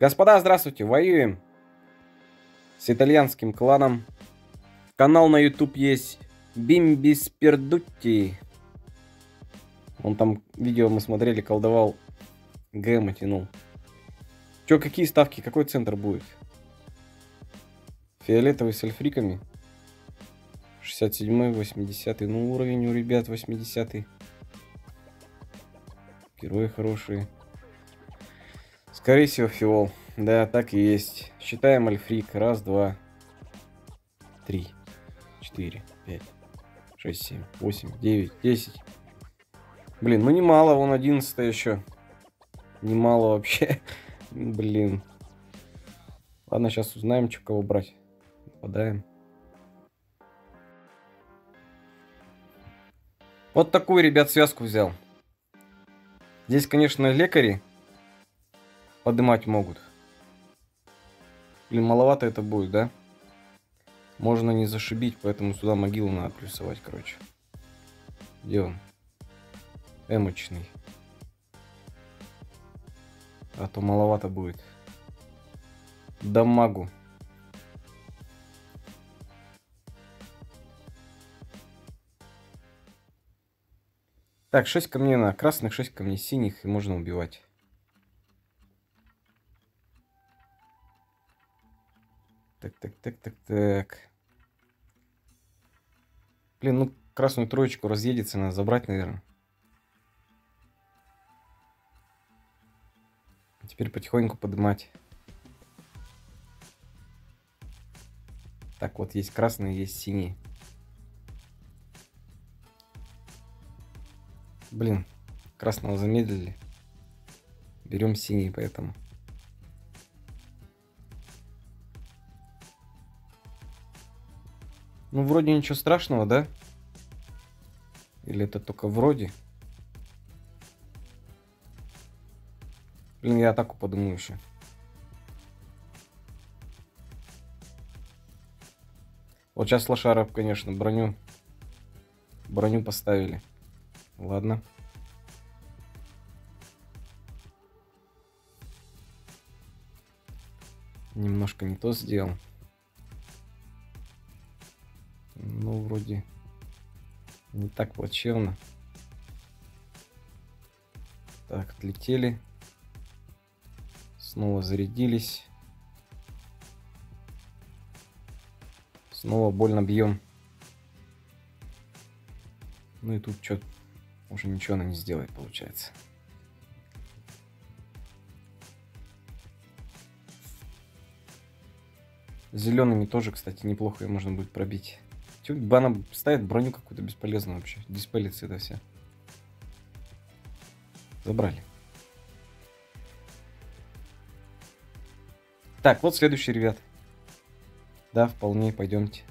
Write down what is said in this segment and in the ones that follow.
Господа, здравствуйте, воюем с итальянским кланом. Канал на YouTube есть Бимби Спердутти. Он там видео мы смотрели, колдовал, ГМ тянул. Чё, какие ставки, какой центр будет? Фиолетовый с эльфриками. 67 80 ну уровень у ребят 80 -й. Герои хорошие. Скорее всего, фиол. Да, так и есть. Считаем альфрик. Раз, два, три, четыре, пять, шесть, семь, восемь, девять, десять. Блин, ну немало, вон одиннадцатая еще. Немало вообще. Блин. Ладно, сейчас узнаем, что кого брать. Нападаем. Вот такую, ребят, связку взял. Здесь, конечно, лекари поднимать могут. Блин, маловато это будет, да? Можно не зашибить, поэтому сюда могилу надо плюсовать, короче. Где он? Эмочный. А то маловато будет. Дамагу. Так, 6 камней на красных, 6 камней синих, и можно убивать. Так, так, так, так, так. Блин, ну красную троечку разъедется, надо забрать, наверное. Теперь потихоньку поднимать. Так, вот есть красный, есть синий. Блин, красного замедлили. Берем синий, поэтому. Ну, вроде ничего страшного, да? Или это только вроде? Блин, я атаку подумаю еще. Вот сейчас лошаров, конечно, броню. Броню поставили. Ладно. Немножко не то сделал. Вроде не так плачевно. Так, отлетели. Снова зарядились. Снова больно бьем. Ну и тут что уже ничего она не сделает, получается. Зелеными тоже, кстати, неплохо ее можно будет пробить. Чего она ставит броню какую-то бесполезную вообще. Диспелится это все. Забрали. Так, вот следующий, ребят. Да, вполне, пойдемте.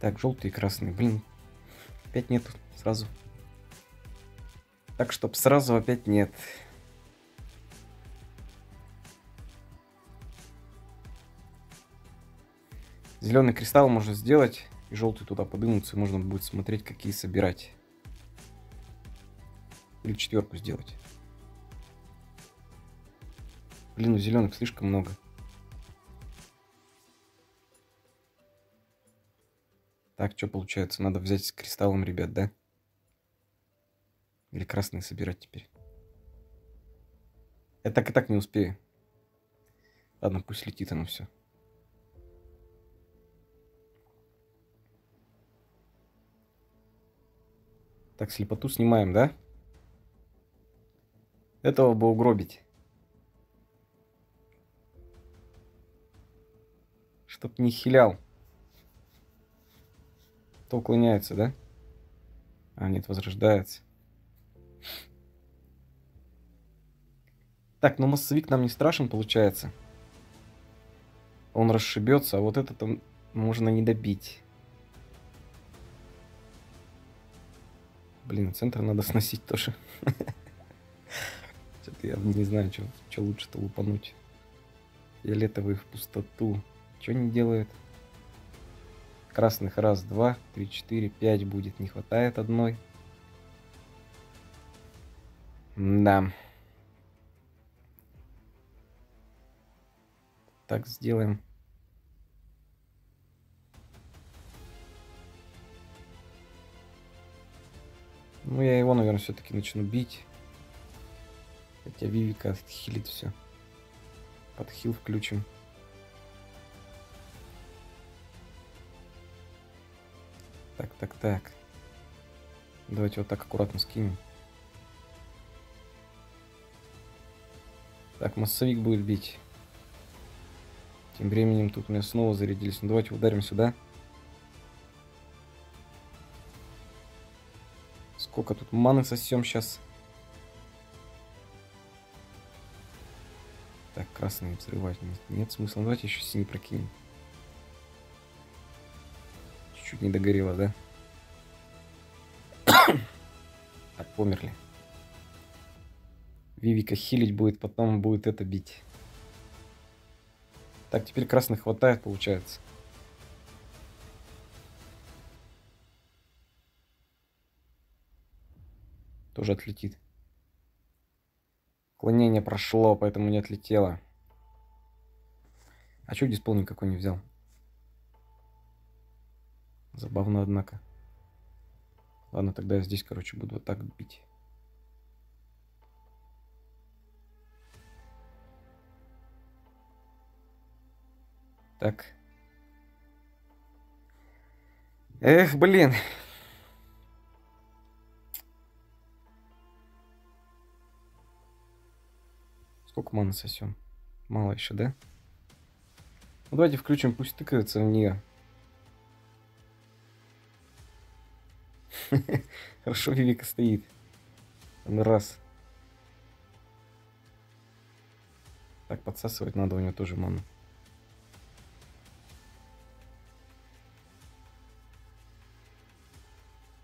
Так, желтый и красный. Блин, опять нету сразу. Так, чтоб сразу опять нет. Зеленый кристалл можно сделать, и желтый туда подымутся, и можно будет смотреть, какие собирать. Или четверку сделать. Блин, у зеленых слишком много. Так, что получается? Надо взять с кристаллом, ребят, да? Или красные собирать теперь? Я так и так не успею. Ладно, пусть летит оно все. Так, слепоту снимаем, да? Этого бы угробить. Чтоб не хилял. То уклоняется, да? А, нет, возрождается. Так, ну массовик нам не страшен, получается. Он расшибется, а вот это там можно не добить. Блин, центр надо сносить тоже. Что-то я не знаю, что, что лучше-то лупануть. Фиолетовый в пустоту. Что не делает? Красных раз, два, три, четыре, пять будет. Не хватает одной. Да. Так сделаем. Ну, я его, наверное, все-таки начну бить. Хотя Вивика отхилит все. Подхил включим. Так, так, так. Давайте вот так аккуратно скинем. Так, массовик будет бить. Тем временем тут у меня снова зарядились. Ну давайте ударим сюда. Сколько тут маны сосем сейчас. Так, красный взрывать нет, нет смысла. Давайте еще синий прокинем. Чуть-чуть не догорело, да? так, померли. Вивика хилить будет, потом будет это бить. Так, теперь красных хватает, получается. Тоже отлетит. Клонение прошло, поэтому не отлетело. А что диспол никакой не взял? Забавно, однако. Ладно, тогда я здесь, короче, буду вот так бить. Так. Эх, блин. Сколько маны сосем? Мало еще, да? Ну, давайте включим, пусть тыкается в нее. Хорошо, Вивика стоит. Раз. Так, подсасывать надо у нее тоже ману.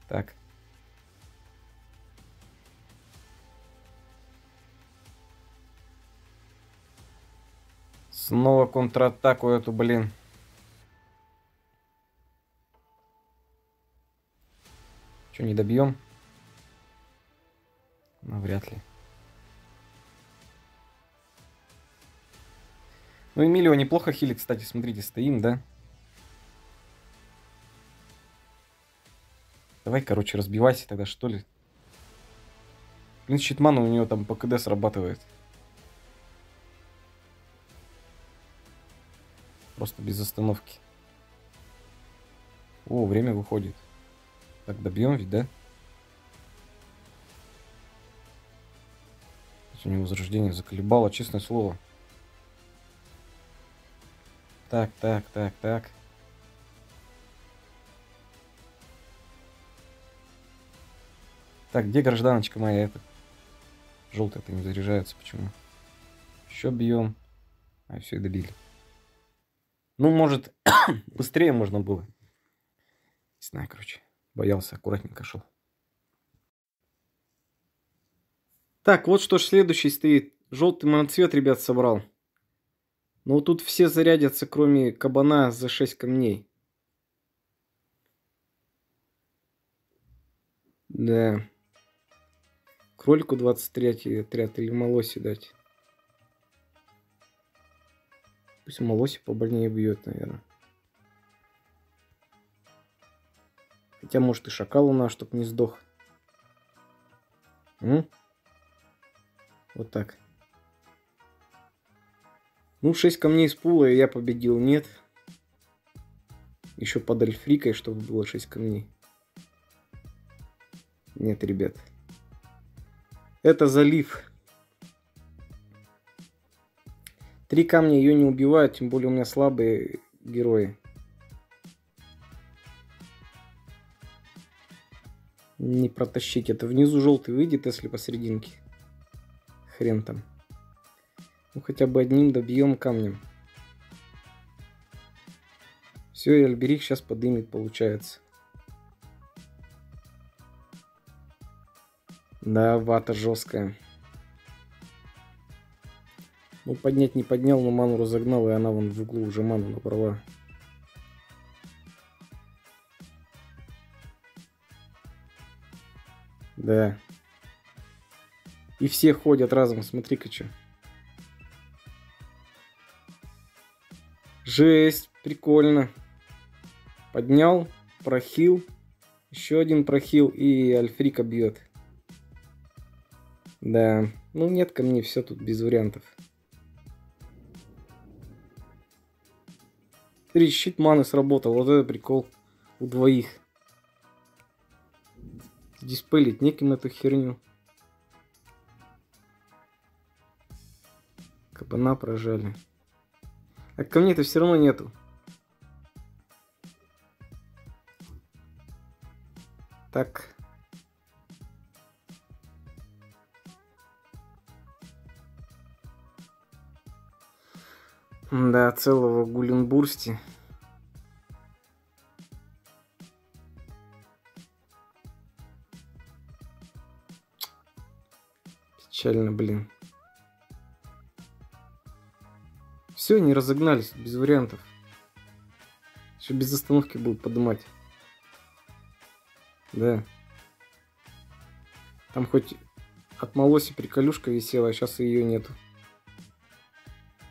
Так. Снова контратаку эту, блин. Что, не добьем? Ну, вряд ли. Ну, Эмилио неплохо хилит, кстати, смотрите, стоим, да? Давай, короче, разбивайся тогда, что ли. Блин, щитман у него там по КД срабатывает. Просто без остановки. О, время выходит. Так, добьем ведь, да? У него возрождение заколебало, честное слово. Так, так, так, так. Так, где гражданочка моя? Это желтая-то не заряжается. Почему? Еще бьем. А, все, и добили. Ну, может, быстрее можно было. Не знаю, короче. Боялся, аккуратненько шел. Так, вот что ж следующий стоит. Желтый моноцвет, ребят, собрал. Но тут все зарядятся, кроме кабана за 6 камней. Да. Кролику 23 отряд или Молоси дать? Пусть Молоси побольнее бьет, наверное. Хотя, может, и шакал у нас, чтоб не сдох. М? Вот так. Ну, 6 камней с пула, и я победил. Нет. Еще под альфрикой, чтобы было 6 камней. Нет, ребят. Это залив. Три камня ее не убивают, тем более у меня слабые герои. Не протащить. Это внизу желтый выйдет, если посерединке. Хрен там. Ну хотя бы одним добьем камнем. Все, и Альберих сейчас подымет, получается. Да, вата жесткая. Ну, поднять не поднял, но ману разогнал, и она вон в углу уже ману набрала. Да. И все ходят разом, смотри-ка что. Жесть, прикольно. Поднял, прохил. Еще один прохил и Альфрика бьет. Да, ну нет ко мне, все тут без вариантов. Три щит маны сработал, вот это прикол. У двоих. Диспелить неким эту херню. Кабана прожали. А ко мне-то все равно нету. Так. Да, целого Гуленбурсти. Печально, блин. Все, не разогнались, без вариантов. Еще без остановки будут поднимать. Да. Там хоть от Молоси приколюшка висела, а сейчас ее нету.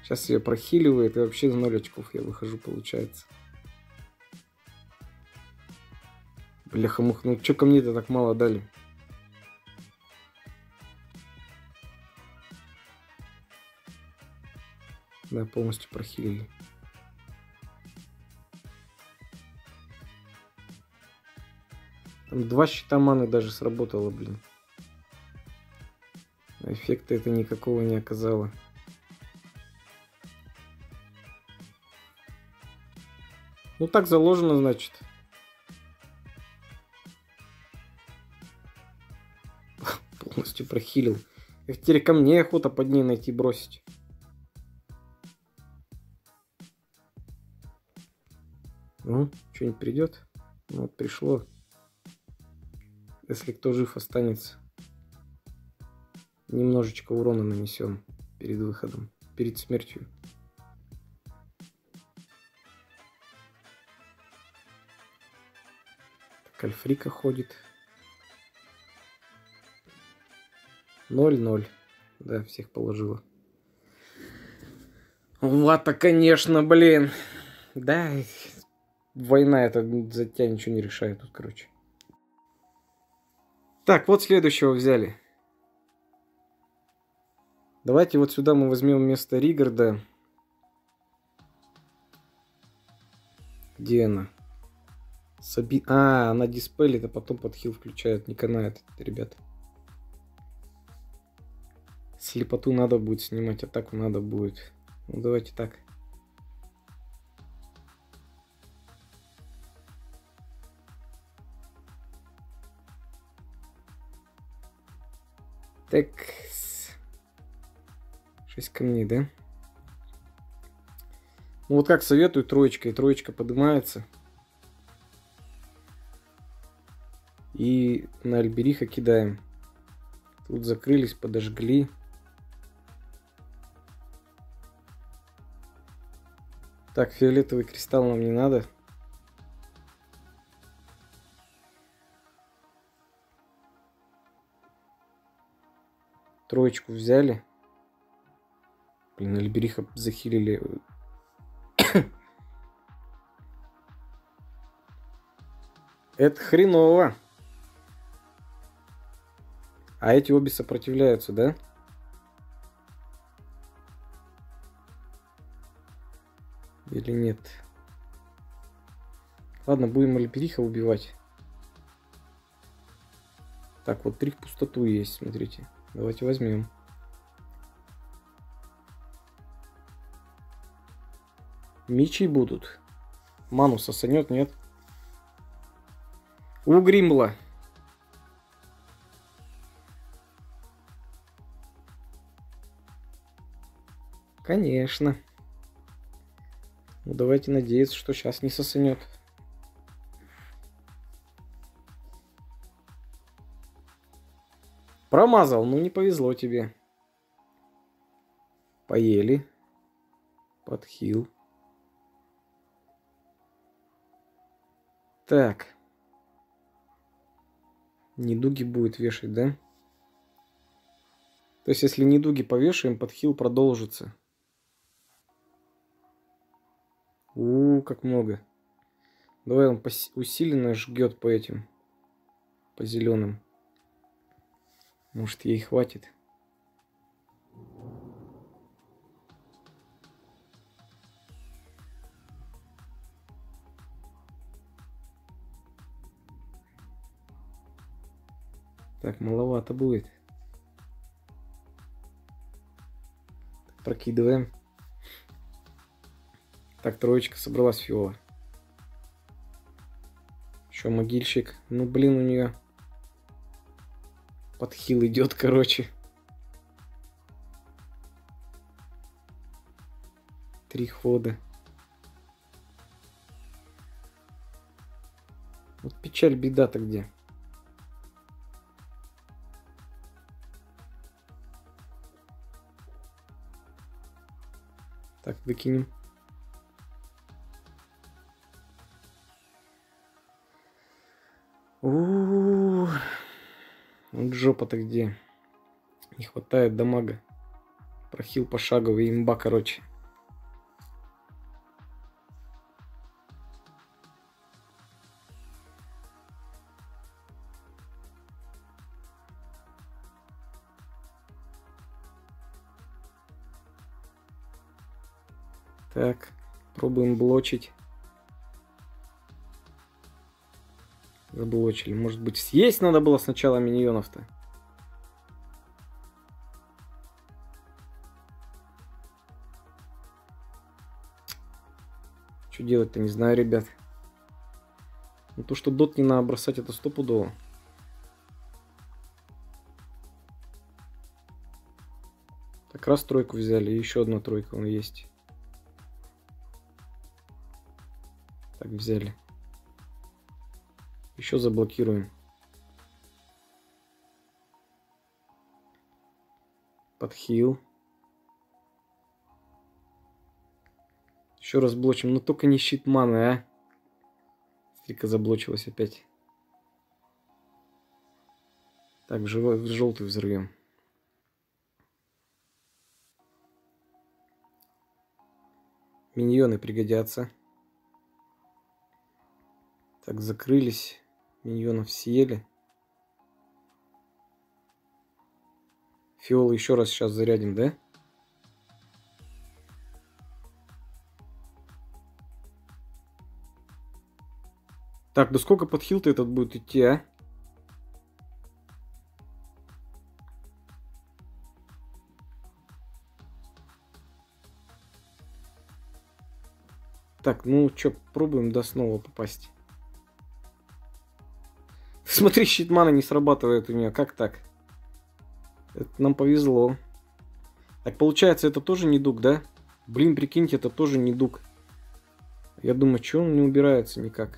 Сейчас ее прохиливает, и вообще за 0 очков я выхожу, получается. Бляха-мух, ну что ко мне-то так мало дали? Да, полностью прохилили. Там два щита маны даже сработало, блин. Эффекта это никакого не оказало. Ну так заложено, значит. Полностью прохилил. Их теперь ко мне охота под ней найти бросить. Ну, что-нибудь придет? Ну, вот пришло. Если кто жив останется. Немножечко урона нанесем перед выходом, перед смертью. Так, Альфрика ходит. 0-0. Да, всех положила. Влад-то, конечно, блин. Да, война это за тебя ничего не решает тут, короче. Так, вот следующего взяли. Давайте вот сюда мы возьмем вместо Ригарда. Где она? Саби... А, она диспелит, а потом под хил включает. Не канает, ребята. Слепоту надо будет снимать, атаку надо будет. Ну, давайте так. Так. 6 камней, да? Ну вот как советую, троечка. И троечка поднимается. И на Альбериха кидаем. Тут закрылись, подожгли. Так, фиолетовый кристалл нам не надо. Троечку взяли. Блин, Альбериха захилили. Это хреново. А эти обе сопротивляются, да? Или нет? Ладно, будем Альбериха убивать. Так, вот три в пустоту есть, смотрите. Давайте возьмем. Мечи будут. Ману сосанет, нет? У Гримбла. Конечно. Ну, давайте надеяться, что сейчас не сосанет. Промазал, ну не повезло тебе. Поели. Подхил. Так. Недуги будет вешать, да? То есть, если недуги повешаем, подхил продолжится. У, как много. Давай он усиленно жгет по этим, по зеленым. Может, ей хватит. Так, маловато будет. Прокидываем. Так, троечка собралась фиола. Еще могильщик. Ну, блин, у нее подхил идет, короче. Три хода. Вот печаль, беда-то где. Так, выкинем. Жопа-то где? Не хватает дамага. Прохил пошаговый, имба, короче. Так, пробуем блочить. Заблочили. Может быть, съесть надо было сначала миньонов-то? Что делать-то, не знаю, ребят. Ну, то, что дот не надо бросать, это стопудово. Так, раз тройку взяли, еще одна тройка он есть. Так, взяли. Еще заблокируем. Подхил. Еще раз блочим. Но только не щит маны, а. Стрика заблочилась опять. Так, желтый взрывем. Миньоны пригодятся. Так, закрылись. Миньонов съели. Фиол еще раз сейчас зарядим, да? Так, да сколько подхил-то этот будет идти, а? Так, ну что, пробуем до снова попасть. Смотри, щит мана не срабатывает у нее. Как так? Это нам повезло. Так, получается, это тоже не дуг, да? Блин, прикиньте, это тоже не дуг. Я думаю, что он не убирается никак?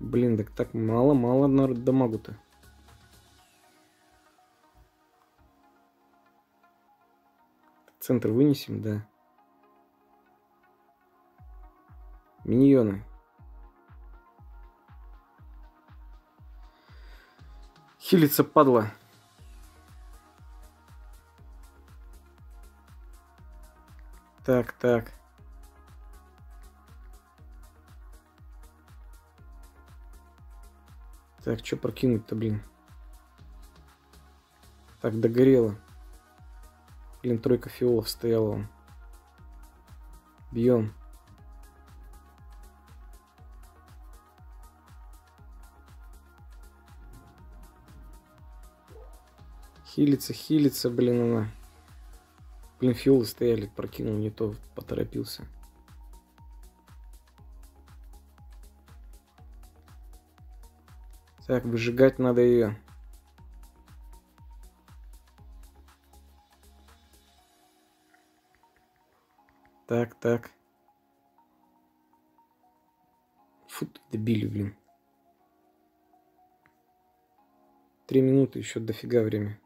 Блин, так так мало-мало дамагу-то. Центр вынесем, да. Миньоны. Хилится, падла. Так, так. Так, что прокинуть-то, блин? Так, догорело. Блин, тройка фиолов стояла. Бьем. Хилится, хилится, блин, она. Блин, фиолы стояли, прокинул не то, поторопился. Так, выжигать надо ее. Так, так. Фу, добили, блин. Три минуты, еще дофига время.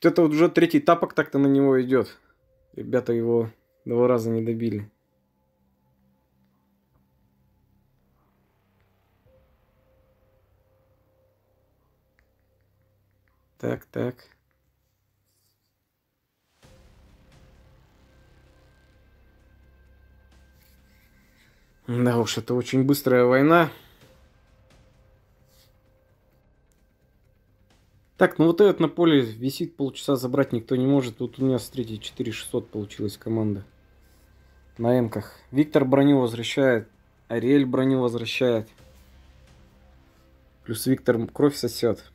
Это вот уже третий тапок так-то на него идет. Ребята его два раза не добили. Так, так. Да уж, это очень быстрая война. Так, ну вот этот на поле висит полчаса, забрать никто не может. Тут у меня, смотрите, 4600 получилась команда. На эмках. Виктор броню возвращает. Ариэль броню возвращает. Плюс Виктор кровь сосет.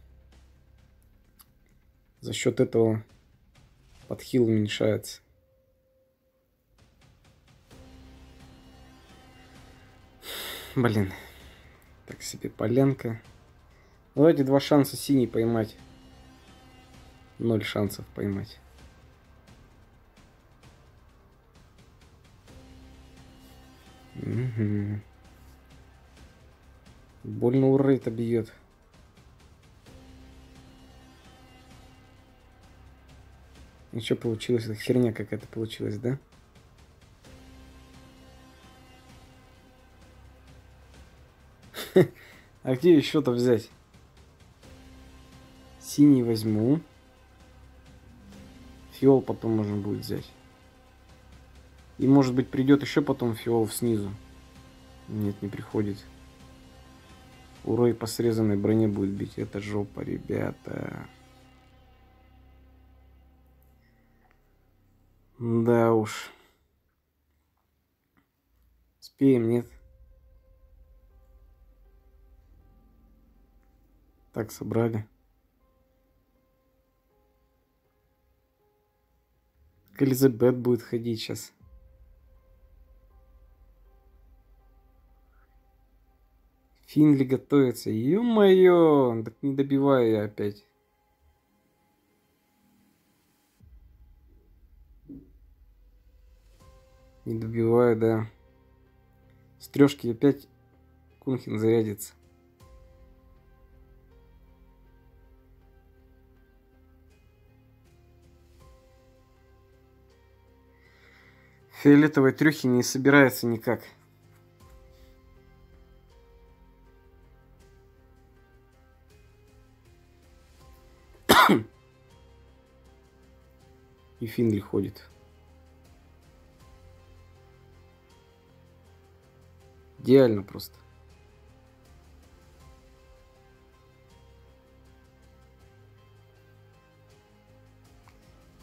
За счет этого подхил уменьшается. Блин. Так себе полянка. Давайте два шанса синий поймать. Ноль шансов поймать. Угу. Больно у Рейта бьет. Ничего получилось, это херня какая-то получилась, да? А где еще-то взять? Синий возьму. Фиол потом можно будет взять. И может быть придет еще потом фиол снизу. Нет, не приходит. Урой по срезанной броне будет бить. Это жопа, ребята. Да уж. Спеем, нет? Так, собрали. Элизабет будет ходить сейчас. Финли готовится. Ё-моё! Так не добиваю я опять. Не добиваю, да. С трешки опять Кунхин зарядится. Фиолетовой трюхи не собирается никак. И Финли ходит. Идеально просто.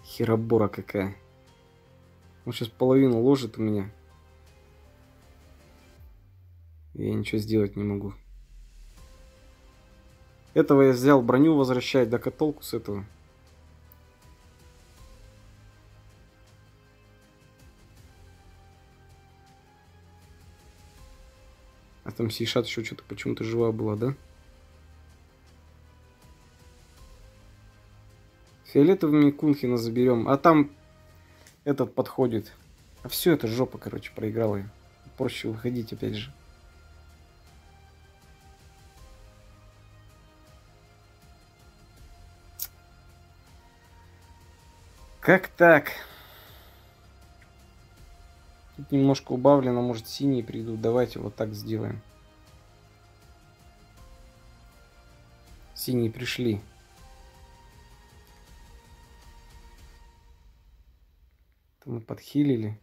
Херобора какая. Он сейчас половину ложит у меня. Я ничего сделать не могу. Этого я взял броню возвращать, да толку с этого. А там Сейшат еще что-то почему-то жива была, да? Фиолетовыми Кунхина заберем. А там этот подходит. А все это жопа, короче, проиграла я. Проще выходить опять же. Как так? Тут немножко убавлено, может синие придут. Давайте вот так сделаем. Синие пришли. мы подхилили.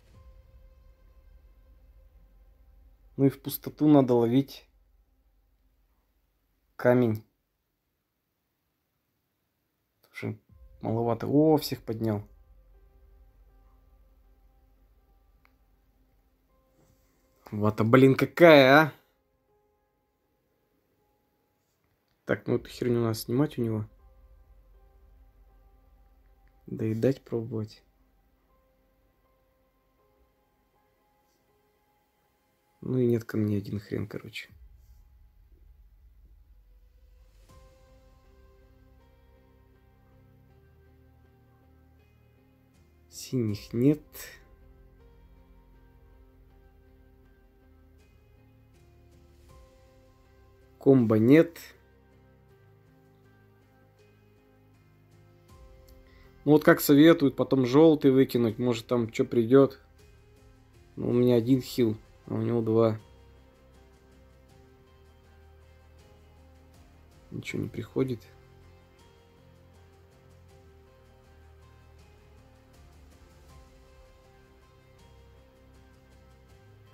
Ну и в пустоту надо ловить камень. Тоже маловато. О, всех поднял. Вот, а блин, какая, а? Так, ну эту херню надо снимать у него. Доедать пробовать. Ну и нет ко мне один хрен, короче. Синих нет. Комбо нет. Ну вот как советуют, потом желтый выкинуть, может там что придет. Ну, у меня один хил, а у него два. Ничего не приходит.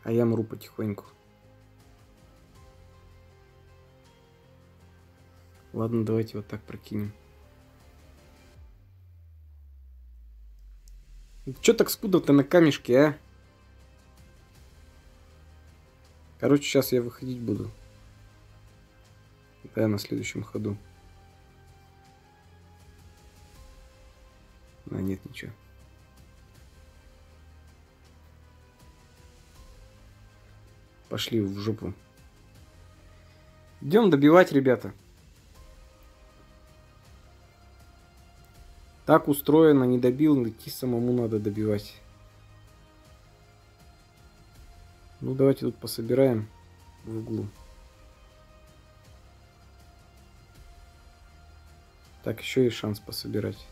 А я мру потихоньку. Ладно, давайте вот так прокинем. Чё так спудал-то на камешке, а? Короче, сейчас я выходить буду. Да, на следующем ходу. А, нет, ничего. Пошли в жопу. Идем добивать, ребята. Так устроено, не добил, идти самому надо добивать. Ну, давайте тут пособираем в углу. Так, еще есть шанс пособирать.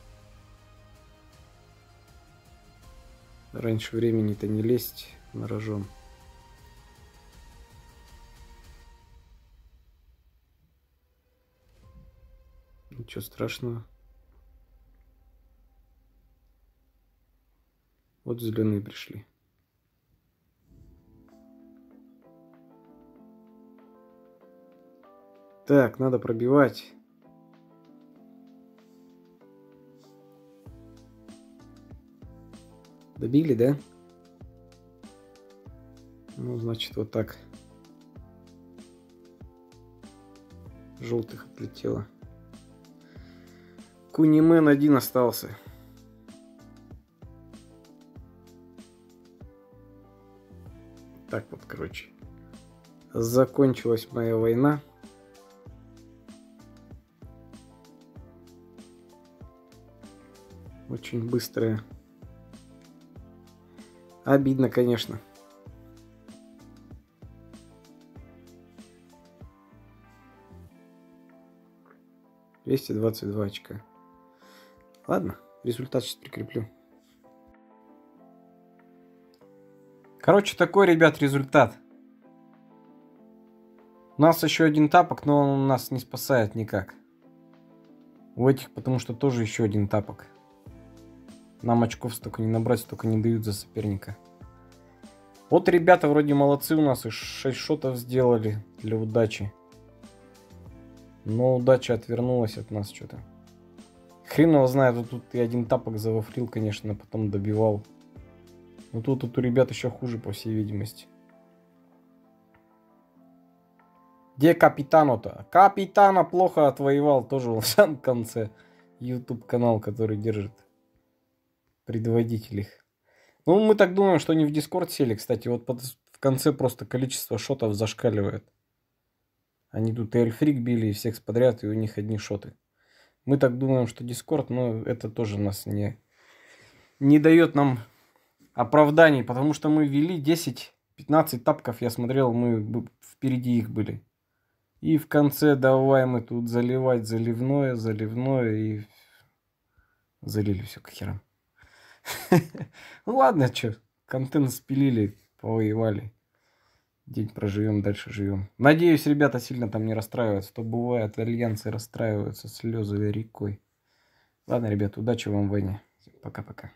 Раньше времени-то не лезть на рожон. Ничего страшного. Вот зеленые пришли. Так, надо пробивать. Добили, да? Ну, значит, вот так. Желтых отлетело. Кунимен один остался. Так вот, короче. Закончилась моя война. Очень быстрая. Обидно, конечно. Двести двадцать два очка. Ладно, результат сейчас прикреплю. Короче, такой, ребят, результат. У нас еще один тапок, но он нас не спасает никак. У этих, потому что тоже еще один тапок. Нам очков столько не набрать, столько не дают за соперника. Вот ребята вроде молодцы у нас и 6 шотов сделали для удачи. Но удача отвернулась от нас что-то. Хрен его знает, вот тут и один тапок завафлил, конечно, потом добивал. Но тут, тут у ребят еще хуже, по всей видимости. Где Капитану-то? Капитана плохо отвоевал, тоже в самом конце. YouTube канал, который держит предводитель их. Ну, мы так думаем, что они в Дискорд сели, кстати. Вот под, в конце просто количество шотов зашкаливает. Они тут и Эльфрик били, и всех подряд, и у них одни шоты. Мы так думаем, что Дискорд, но это тоже нас не, не дает нам оправданий, потому что мы вели 10-15 тапков, я смотрел, мы впереди их были. И в конце давай мы тут заливать заливное, заливное и залили все к херам. Ну ладно, что, контент спилили, повоевали. День проживем, дальше живем. Надеюсь, ребята сильно там не расстраиваются. То бывает, альянсы расстраиваются слезы рекой. Ладно, ребята, удачи вам в войне. Пока-пока.